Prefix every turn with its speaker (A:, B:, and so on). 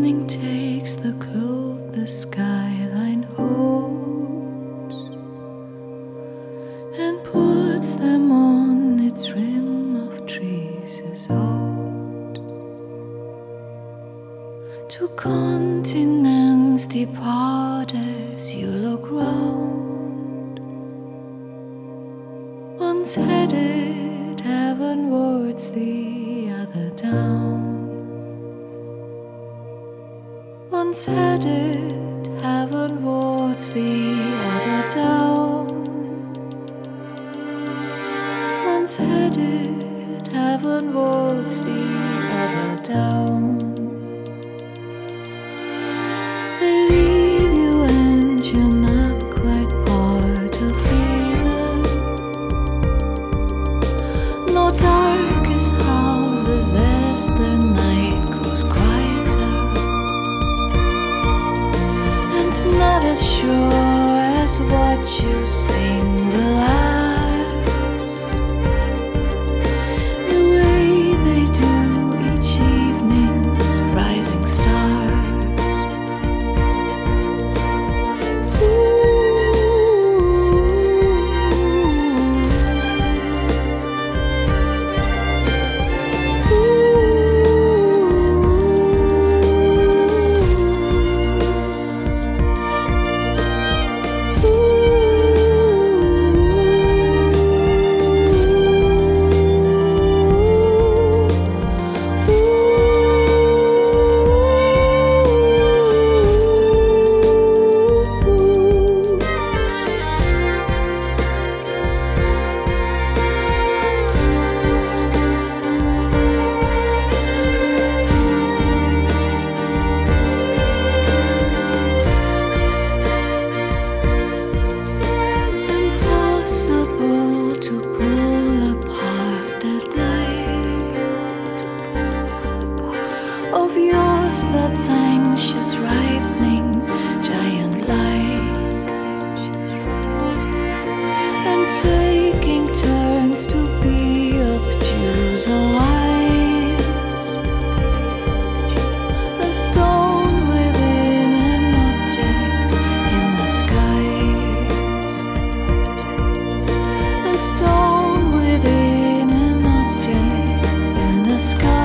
A: evening takes the cold the skyline holds and puts them on its rim of trees as old. Two continents depart as you look round, once headed heavenwards, the other down. Once headed heavenwards, the other down. Once headed heavenwards, the other down. They leave you and you're not quite part of either. No darkest houses as the night And not as sure as what you sing will last. That's anxious, ripening, giant like, and taking turns to be obtuse. A stone within an object in the skies. A stone within an object in the sky.